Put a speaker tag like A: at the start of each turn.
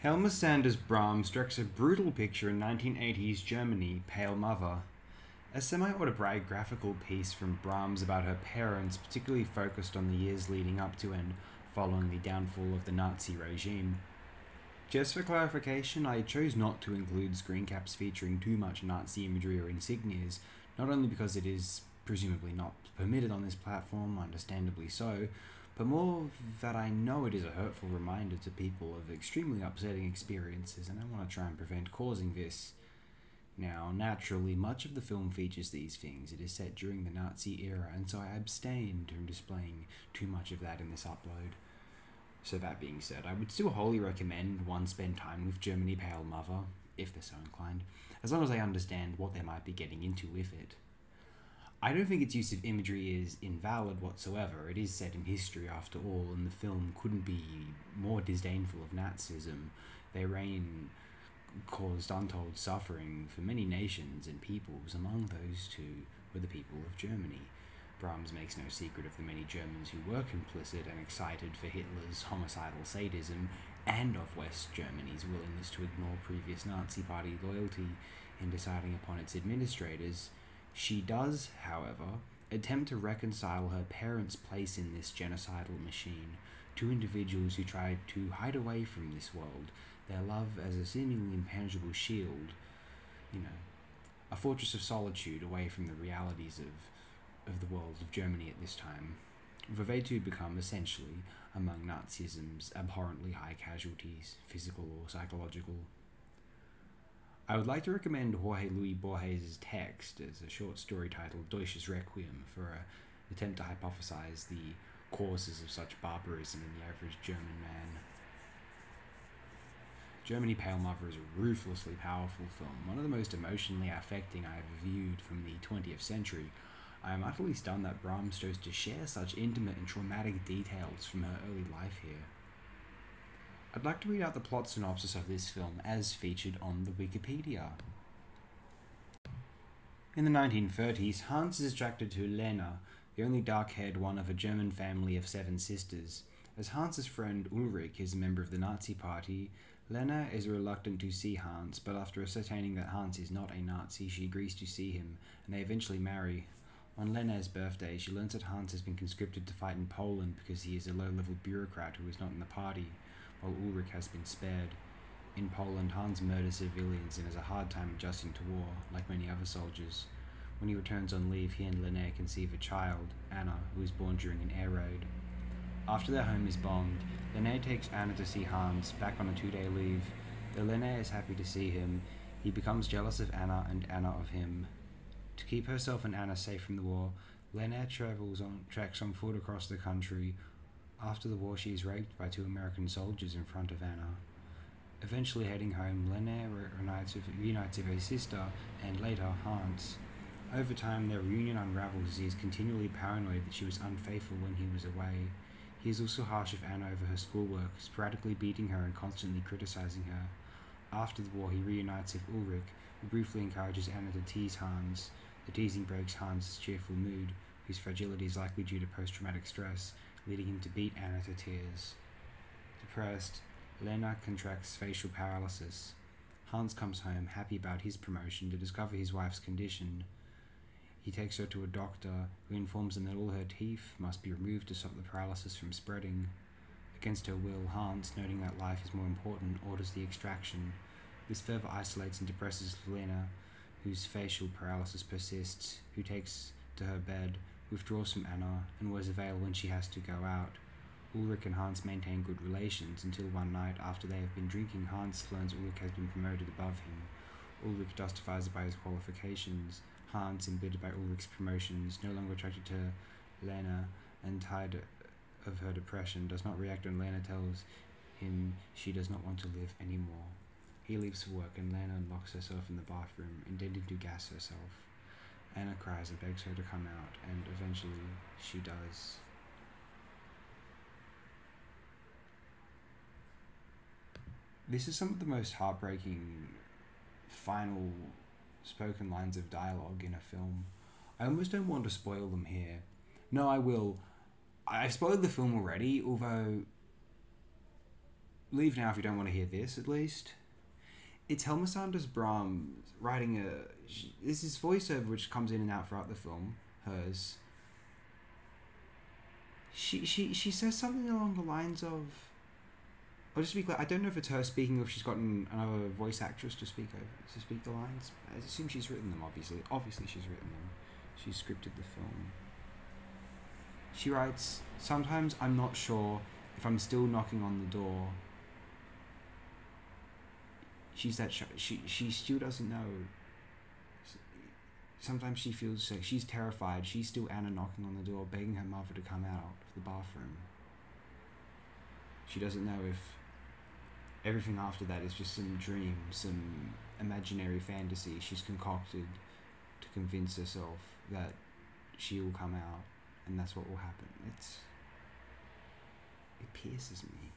A: Helma Sanders Brahms directs a brutal picture in 1980s Germany, Pale Mother. A semi autobiographical piece from Brahms about her parents, particularly focused on the years leading up to and following the downfall of the Nazi regime. Just for clarification, I chose not to include screen caps featuring too much Nazi imagery or insignias, not only because it is presumably not permitted on this platform, understandably so, but more that I know it is a hurtful reminder to people of extremely upsetting experiences, and I want to try and prevent causing this. Now, naturally, much of the film features these things. It is set during the Nazi era, and so I abstained from displaying too much of that in this upload. So, that being said, I would still wholly recommend one spend time with Germany Pale Mother, if they're so inclined, as long as they understand what they might be getting into with it. I don't think its use of imagery is invalid whatsoever. It is set in history, after all, and the film couldn't be more disdainful of Nazism. Their reign caused untold suffering for many nations and peoples. Among those two were the people of Germany. Brahms makes no secret of the many Germans who were complicit and excited for Hitler's homicidal sadism and of West Germany's willingness to ignore previous Nazi Party loyalty in deciding upon its administrators. She does, however, attempt to reconcile her parents' place in this genocidal machine, two individuals who tried to hide away from this world, their love as a seemingly impenetrable shield, you know, a fortress of solitude away from the realities of, of the world of Germany at this time. Too become essentially among Nazism's abhorrently high casualties, physical or psychological. I would like to recommend Jorge Luis Borges' text as a short story titled Deutsches Requiem for an attempt to hypothesize the causes of such barbarism in the average German man. Germany Pale Mother is a ruthlessly powerful film, one of the most emotionally affecting I have viewed from the 20th century. I am utterly stunned that Brahms chose to share such intimate and traumatic details from her early life here. I'd like to read out the plot synopsis of this film as featured on the Wikipedia. In the 1930s, Hans is attracted to Lena, the only dark haired one of a German family of seven sisters. As Hans's friend Ulrich is a member of the Nazi Party, Lena is reluctant to see Hans, but after ascertaining that Hans is not a Nazi, she agrees to see him, and they eventually marry. On Lena's birthday, she learns that Hans has been conscripted to fight in Poland because he is a low level bureaucrat who is not in the party while Ulrich has been spared. In Poland, Hans murders civilians and has a hard time adjusting to war, like many other soldiers. When he returns on leave, he and Lene conceive a child, Anna, who is born during an air raid. After their home is bombed, Lene takes Anna to see Hans, back on a two day leave. Though Lene is happy to see him, he becomes jealous of Anna and Anna of him. To keep herself and Anna safe from the war, Lene travels on tracks on foot across the country, after the war, she is raped by two American soldiers in front of Anna. Eventually heading home, Lena reunites with, reunites with her sister and later Hans. Over time, their reunion unravels as he is continually paranoid that she was unfaithful when he was away. He is also harsh with Anna over her schoolwork, sporadically beating her and constantly criticizing her. After the war, he reunites with Ulrich, who briefly encourages Anna to tease Hans. The teasing breaks Hans' cheerful mood, whose fragility is likely due to post traumatic stress, leading him to beat Anna to tears. Depressed, Lena contracts facial paralysis. Hans comes home, happy about his promotion, to discover his wife's condition. He takes her to a doctor who informs him that all her teeth must be removed to stop the paralysis from spreading. Against her will, Hans, noting that life is more important, orders the extraction. This further isolates and depresses Lena, whose facial paralysis persists, who takes to her bed, withdraws from Anna and wears a veil when she has to go out. Ulrich and Hans maintain good relations until one night, after they have been drinking, Hans learns Ulrich has been promoted above him. Ulrich justifies it by his qualifications. Hans, embittered by Ulrich's promotions, no longer attracted to Lena and tired of her depression, does not react when Lena tells him she does not want to live anymore. He leaves for work and Lena locks herself in the bathroom, intending to gas herself. Anna cries and begs her to come out, and eventually she does. This is some of the most heartbreaking final spoken lines of dialogue in a film. I almost don't want to spoil them here. No, I will. I've spoiled the film already, although leave now if you don't want to hear this, at least. It's Helma Sanders Brahms writing a. This is voiceover which comes in and out throughout the film. Hers. She she she says something along the lines of. I'll just be clear. I don't know if it's her speaking or if she's gotten another voice actress to speak over to speak the lines. I assume she's written them. Obviously, obviously she's written them. She scripted the film. She writes, Sometimes I'm not sure if I'm still knocking on the door. She's that sh- she she still doesn't know. Sometimes she feels like she's terrified. She's still Anna knocking on the door, begging her mother to come out of the bathroom. She doesn't know if everything after that is just some dream, some imaginary fantasy she's concocted to convince herself that she will come out and that's what will happen. It's it pierces me.